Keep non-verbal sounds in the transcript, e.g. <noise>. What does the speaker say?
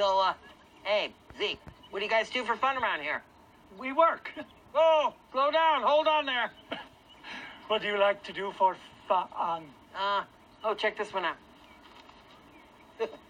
So, uh, hey, Zeke, what do you guys do for fun around here? We work. <laughs> Oh, slow down. Hold on there. <laughs> what do you like to do for fun? Uh, oh, check this one out. <laughs>